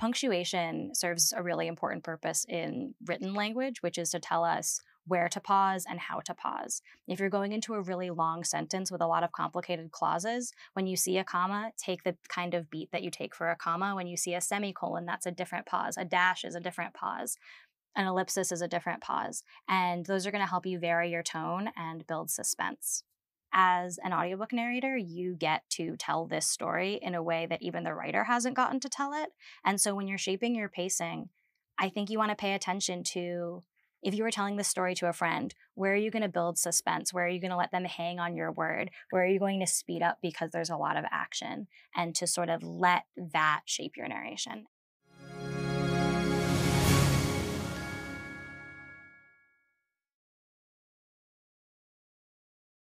punctuation serves a really important purpose in written language, which is to tell us where to pause and how to pause. If you're going into a really long sentence with a lot of complicated clauses, when you see a comma, take the kind of beat that you take for a comma. When you see a semicolon, that's a different pause. A dash is a different pause. An ellipsis is a different pause. And those are going to help you vary your tone and build suspense. As an audiobook narrator, you get to tell this story in a way that even the writer hasn't gotten to tell it. And so when you're shaping your pacing, I think you want to pay attention to if you were telling this story to a friend, where are you going to build suspense? Where are you going to let them hang on your word? Where are you going to speed up because there's a lot of action? And to sort of let that shape your narration.